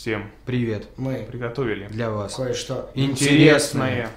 Всем Привет. Мы приготовили Для вас. кое-что Интересное. интересное.